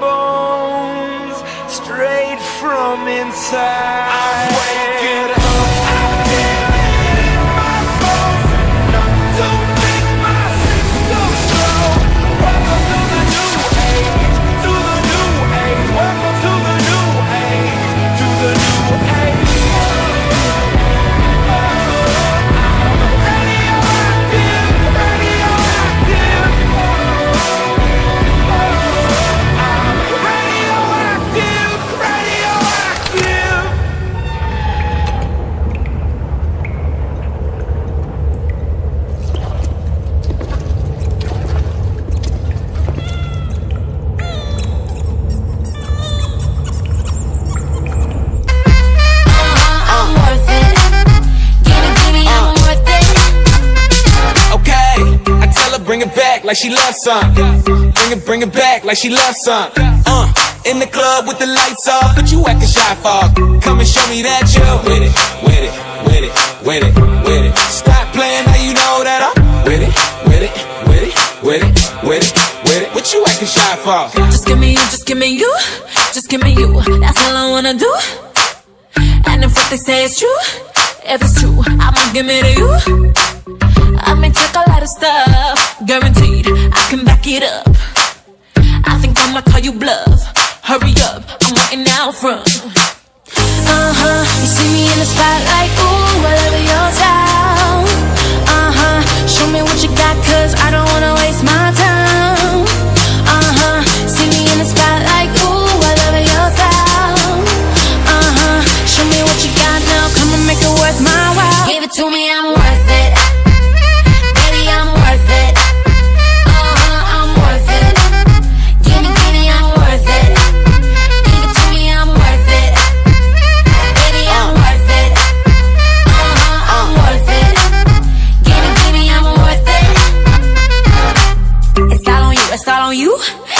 bones, straight from inside. Back like she loves some. Bring it, bring it back like she loves some. Uh, in the club with the lights off, but you acting shy for. Come and show me that you're with it, with it, with it, with it, with it. Stop playing now you know that I'm with it, with it, with it, with it, with it, with it. What you acting shy for? Just give me you, just give me you, just give me you. That's all I wanna do. And if what they say is true, if it's true, I'ma give it to you. I may take a lot of stuff, guaranteed I can back it up. I think I'ma call you bluff. Hurry up, I'm waiting out front. Uh huh, you see me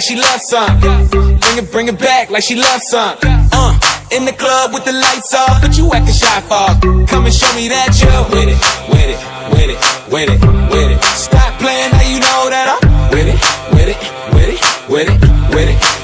like she loves some. Bring it, bring it back like she loves some. Uh, in the club with the lights off, but you acting shy for. Come and show me that you're with it, with it, with it, with it, with it. Stop playing now you know that I'm with it, with it, with it, with it, with it,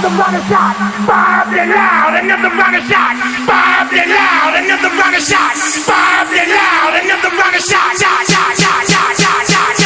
another rocket shot. Fire up and loud, another rocket shot. Fire up and loud, another rocket shot. Fire up and loud, another rocket shot. Shot, shot, shot, shot, shot, shot.